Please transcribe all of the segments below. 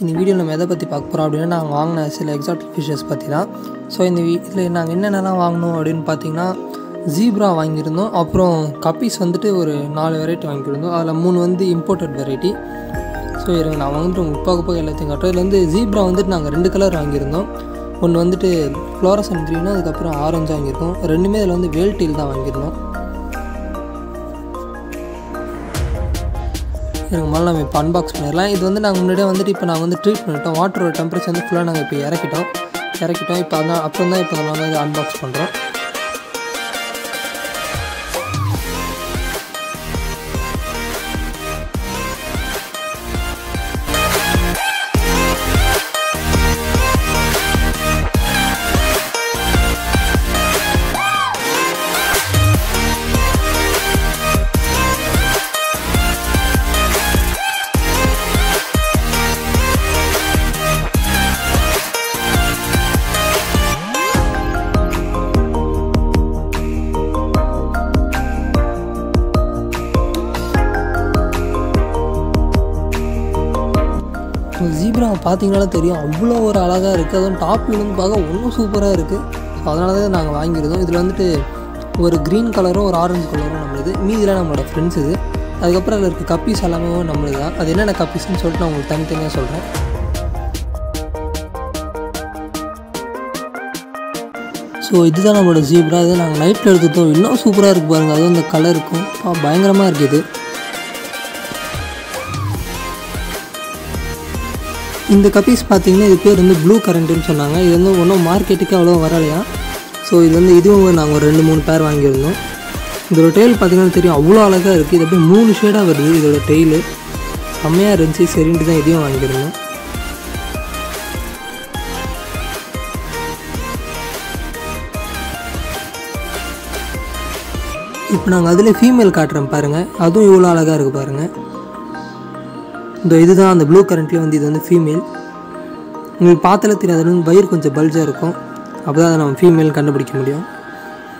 இந்த வீடியோ நம்ம எதை பற்றி பார்க்க போகிறோம் அப்படின்னா நாங்கள் வாங்கின சில எக்ஸாட்டிக் ஃபிஷஸ் பற்றி தான் ஸோ இந்த இதில் நாங்கள் என்னென்னலாம் வாங்கினோம் அப்படின்னு பார்த்தீங்கன்னா ஜீப்ரா வாங்கியிருந்தோம். அப்புறம் கப்பீஸ் வந்துட்டு ஒரு நாலு வெரைட்டி வாங்கியிருந்தோம். அதில் மூணு வந்து இம்போர்ட்டட் வெரைட்டி ஸோ இருங்க நான் வந்துட்டு உங்களுக்கு போக போக எல்லாத்தையும் காட்டுறோம் இதில் வந்து ஜீப்ரா வந்துட்டு நாங்கள் ரெண்டு கலர் வாங்கியிருந்தோம். ஒன்று வந்துட்டு ஃப்ளோரசன் க்ரீனும் அதுக்கப்புறம் ஆரஞ்சு வாங்கியிருக்கோம் ரெண்டுமே இதில் வந்து வேல் டீல் தான் வாங்கியிருந்தோம். எனக்கு முதல்ல நம்ம இப்போ அன்பாக்ஸ் பண்ணிடலாம். இது வந்து நாங்கள் முன்னாடியே வந்துட்டு இப்போ நாங்கள் வந்து ட்ரீட் பண்ணிட்டோம். வாட்டரோட டெம்பரேச்சர் வந்து ஃபுல்லாக நாங்கள் இப்போ இறக்கிட்டோம். இறக்கிட்டோம். இப்போ அதான் அப்புறம் தான் இப்போ நம்ம வந்து அன்பாக்ஸ் பண்ணுறோம் ஜீப்ரா பார்த்தீங்கனாலே தெரியும். அவ்வளோ ஒரு அழகாக இருக்குது அதுவும் டாப் விழுந்து பார்க்க ஒன்றும் சூப்பராக இருக்குது ஸோ அதனால தான் நாங்கள் வாங்கியிருந்தோம். இதில் வந்துட்டு ஒரு க்ரீன் கலரும் ஒரு ஆரஞ்சு கலரும் நம்மளுது. மீதியில் நம்மளோட ஃப்ரெண்ட்ஸ் இது. அதுக்கப்புறம் அதில் இருக்க கப்பீஸ் எல்லாமே நம்மளுது தான். அது என்னென்ன கப்பீஸ்னு சொல்லிட்டு நான் உங்களுக்கு தனித்தனியாக சொல்கிறேன் ஸோ இதுதான் நம்மளோட ஜீப்ரா இது நாங்கள் நைட்டில் எடுத்துட்டோம். இன்னும் சூப்பராக இருக்குது பாருங்கள் அதுவும் இந்த கலருக்கும் பயங்கரமாக இருக்குது இந்த கப்பீஸ் பார்த்தீங்கன்னா இது பேர் வந்து ப்ளூ கரண்ட்டுன்னு சொன்னாங்க. இது வந்து ஒன்றும் மார்க்கெட்டுக்கு அவ்வளோ வரலையா? ஸோ இது வந்து இதுவும் நாங்கள் ஒரு ரெண்டு மூணு பேர் வாங்கியிருந்தோம். இதோட டெய்ல் பார்த்தீங்கன்னா தெரியும். அவ்வளோ அழகாக இருக்குது இது அப்படியே மூணு ஷேடாக வருது இதோட டெய்லு செம்மையாக இருந்துச்சு. சரின்ட்டு தான் இதையும் வாங்கியிருந்தோம். இப்போ நாங்கள் அதில் ஃபீமேல் காட்டுறோம் பாருங்கள் அதுவும் இவ்வளோ அழகாக இருக்குது பாருங்கள் இந்த இதுதான் அந்த ப்ளூ கரண்ட்லேயே வந்து இது வந்து ஃபீமேல் உங்களுக்கு பார்த்தாலே தெரியாது வந்து வயிறு கொஞ்சம் பல்ஜாக இருக்கும். அப்போ தான் அதை நம்ம ஃபீமேல் கண்டுபிடிக்க முடியும்.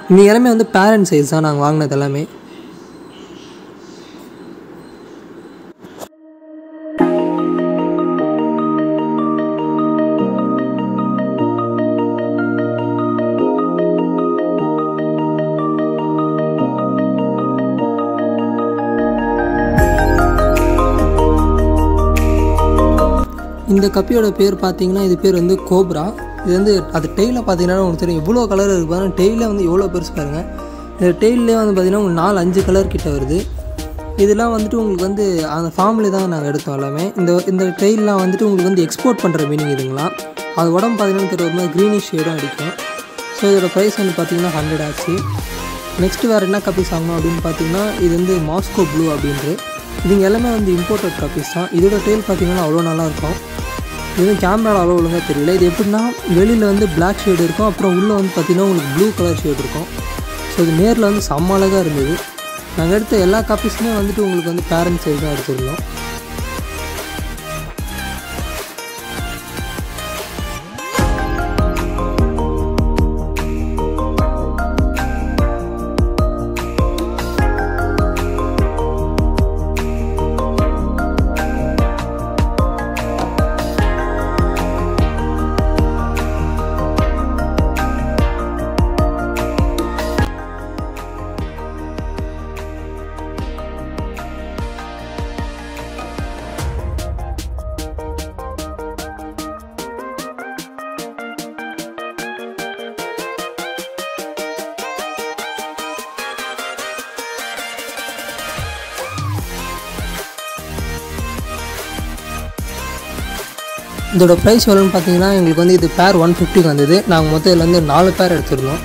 இன்றைக்கி எல்லாமே வந்து பேரண்ட் சைஸ் தான் நாங்கள் வாங்கினது எல்லாமே. இந்த கப்பியோட பேர் பார்த்தீங்கன்னா இது பேர் வந்து கோப்ரா. இது வந்து அது டெய்லில் பார்த்தீங்கன்னா உங்களுக்கு தெரியும். இவ்வளோ கலர் இருக்குது பாருங்கள் டெய்லில் வந்து எவ்வளோ பெருசு பாருங்கள் இந்த டெய்லே வந்து பார்த்தீங்கன்னா உங்களுக்கு நாலு அஞ்சு கலர் கிட்ட வருது. இதெல்லாம் வந்துட்டு உங்களுக்கு வந்து அந்த ஃபார்மில் தான் நாங்கள் எடுத்தோம் எல்லாமே. இந்த இந்த டெய்லாம் வந்துட்டு உங்களுக்கு வந்து எக்ஸ்போர்ட் பண்ணுற மீனிங் இதுங்களா? அது உடம்பு பார்த்தீங்கன்னா தெரியும் மாதிரி க்ரீனிஷ் ஷேடும் அடிக்கும். ஸோ இதோட ப்ரைஸ் வந்து பார்த்தீங்கன்னா ஹண்ட்ரட் ஆச்சு. நெக்ஸ்ட்டு வேறு என்ன கப்பி வாங்கணும் அப்படின்னு பார்த்தீங்கன்னா இது வந்து மாஸ்கோ ப்ளூ அப்படின்ட்டு இதுங்க எல்லாமே வந்து இம்போர்ட்டட் காப்பீஸ் தான். இதோட டெய்ல் பார்த்தீங்கன்னா அவ்வளோ நல்லாயிருக்கும். இது கேமராவில் அவ்வளோ ஒழுங்காக தெரியல. இது எப்படின்னா வெளியில் வந்து பிளாக் ஷேடு இருக்கும். அப்புறம் உள்ளே வந்து பார்த்திங்கன்னா உங்களுக்கு ப்ளூ கலர் ஷேடு இருக்கும். ஸோ இது நேரில் வந்து செம்ம அழகாக இருந்தது. நாங்கள் எடுத்த எல்லா காப்பீஸுமே வந்துட்டு உங்களுக்கு வந்து பேரண்ட்ஸ் சைஸ் தான் எடுத்துருந்தோம் இதோட ப்ரைஸ் எவ்வளோன்னு பார்த்தீங்கன்னா எங்களுக்கு வந்து இது பேர் ஒன் ஃபிஃப்டிக்கு வந்தது. நாங்கள் மொத்தம் இதில் வந்து நாலு பேர் எடுத்துருந்தோம்.